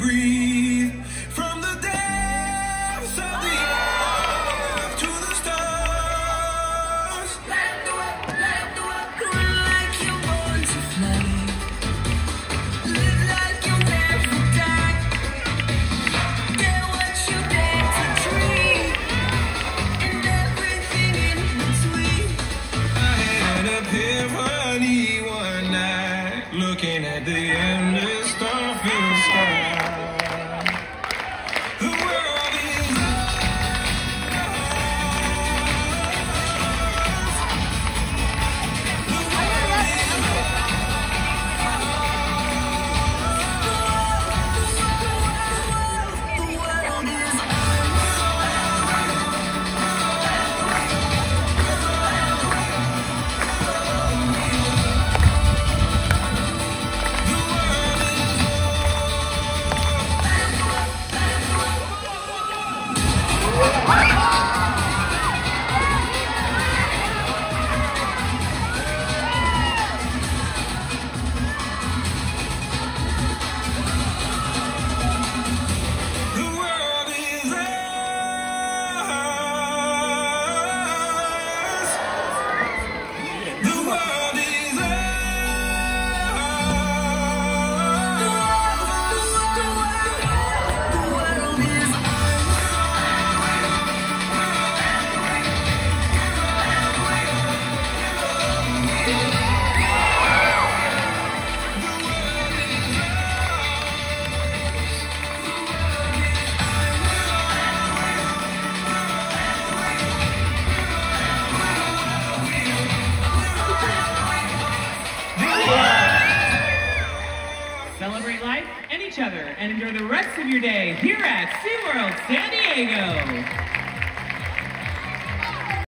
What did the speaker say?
breathe. From the depths of the earth to the stars. Light the light the run like you're born to fly. Live like you'll never die. Get what you dare to dream, and everything in between. I had an epiphany one night, looking at the endless star-filled sky. and life and each other and enjoy the rest of your day here at SeaWorld San Diego.